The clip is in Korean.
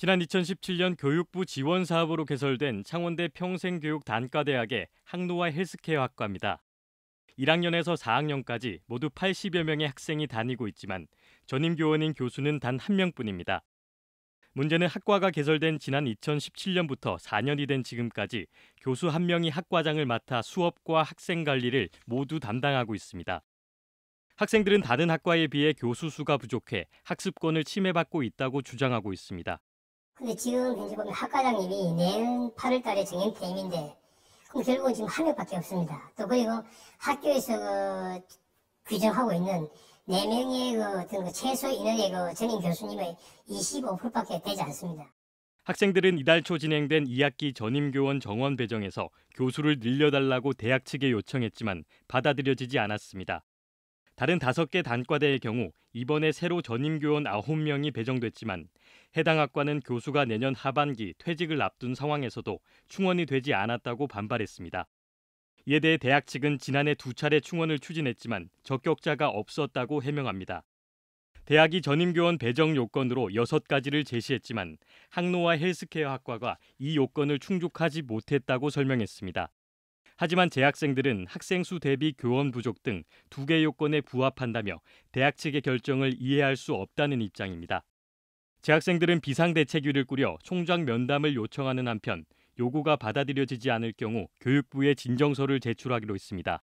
지난 2017년 교육부 지원 사업으로 개설된 창원대 평생교육 단과대학의 항노화 헬스케어 학과입니다. 1학년에서 4학년까지 모두 80여 명의 학생이 다니고 있지만 전임 교원인 교수는 단 한 명뿐입니다. 문제는 학과가 개설된 지난 2017년부터 4년이 된 지금까지 교수 한 명이 학과장을 맡아 수업과 학생 관리를 모두 담당하고 있습니다. 학생들은 다른 학과에 비해 교수 수가 부족해 학습권을 침해받고 있다고 주장하고 있습니다. 근데 지금 현재 보면 학과장님이 내년 8월 달에 정년 퇴임인데 그럼 결국은 지금 한 명밖에 없습니다. 또 그리고 학교에서 그 규정하고 있는 4명의 그 어떤 그 최소 인원의 그 전임 교수님의 25%밖에 되지 않습니다. 학생들은 이달 초 진행된 2학기 전임 교원 정원 배정에서 교수를 늘려달라고 대학 측에 요청했지만 받아들여지지 않았습니다. 다른 5개 단과대의 경우 이번에 새로 전임 교원 9명이 배정됐지만 해당 학과는 교수가 내년 하반기 퇴직을 앞둔 상황에서도 충원이 되지 않았다고 반발했습니다. 이에 대해 대학 측은 지난해 두 차례 충원을 추진했지만 적격자가 없었다고 해명합니다. 대학이 전임교원 배정 요건으로 6가지를 제시했지만 항노와 헬스케어 학과가 이 요건을 충족하지 못했다고 설명했습니다. 하지만 재학생들은 학생 수 대비 교원 부족 등 두 개 요건에 부합한다며 대학 측의 결정을 이해할 수 없다는 입장입니다. 재학생들은 비상대책위를 꾸려 총장 면담을 요청하는 한편 요구가 받아들여지지 않을 경우 교육부에 진정서를 제출하기로 했습니다.